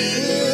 Brasil.